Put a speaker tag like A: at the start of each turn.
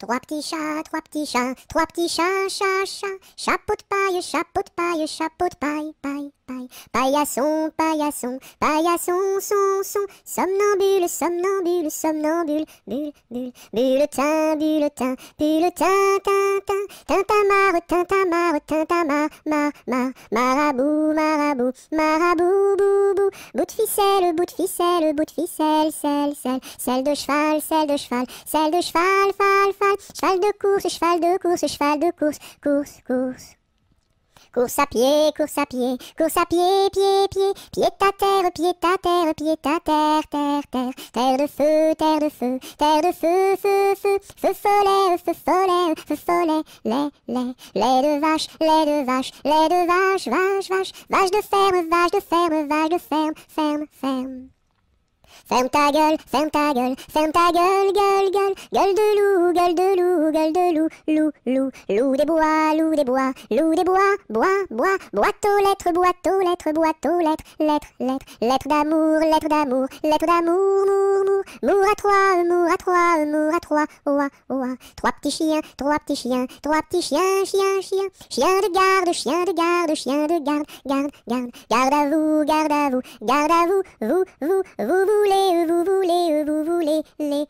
A: Trois petits chats, trois petits chats, trois petits chats, chat, chat. Chapeau de paille, chapeau de paille, chapeau de paille, paille, paille. Paillasson, paillasson, paillasson, son, son. Somnambule, somnambule, somnambule, bulle, bulle. Bulletin, bulletin, bulletin, tintin. Tintamarre, tintamarre, tintamarre, mar, mar. Marabout, marabout, marabout, bou, bou. Bout de ficelle, bout de ficelle, bout de ficelle, selle, selle. Selle de cheval, selle de cheval, selle de cheval, fal, fal. Cheval de course, cheval de course, cheval de course, course, course. Course à pied, course à pied, course à pied, pied, pied, pied à terre, pied à terre, pied à terre, terre, terre, terre de feu, terre de feu, terre de feu, feu, feu, feu follet, feu follet, feu follet, lait, lait, lait de vache, lait de vache, lait de vache, vache, vache, vache de ferme, vache de ferme, vache de ferme, ferme, ferme. Ferme ta gueule, ferme ta gueule, ferme ta gueule, gueule, gueule, gueule de loup, gueule de loup, gueule de loup, loup, loup, loup des bois, loup des bois, loup des bois, bois, bois, boîte aux lettres, boîte aux lettres, boîte aux lettres, lettres, lettres, lettres d'amour, lettres d'amour, lettres d'amour, mour, mour, mour à trois, mour à trois, mour à trois, oua, oua, trois petits chiens, trois petits chiens, trois petits chiens, chien, chien, chien de garde, chien de garde, chien de garde, garde, garde, garde à vous, garde à vous, garde à vous, vous, vous, vous vous voulez, vous voulez, vous voulez, les,